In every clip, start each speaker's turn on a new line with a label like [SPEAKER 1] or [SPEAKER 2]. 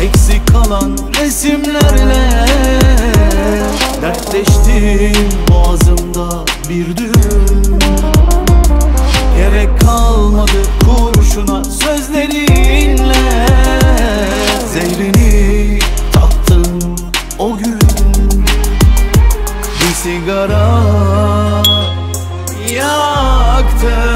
[SPEAKER 1] Eksik kalan resimlerle Dertleştim boğazımda bir düğüm. Gerek kalmadı kurşuna sözlerinle Zehrini tattım o gün. Bir sigara yaktım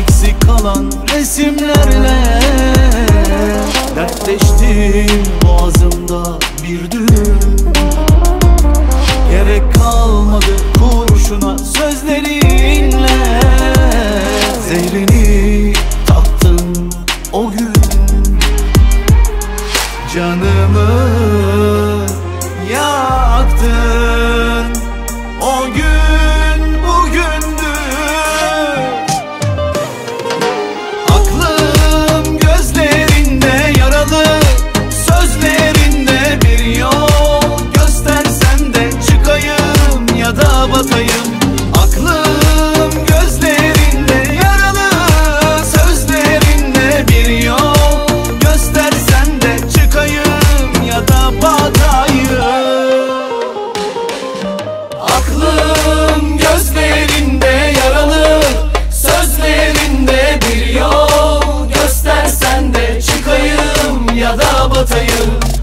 [SPEAKER 1] eksik kalan resimlerle Dertleştim boğazımda bir düğüm. Gerek kalmadı kurşuna sözlerinle Zehrini taktım o gün. Canımı ya da batayım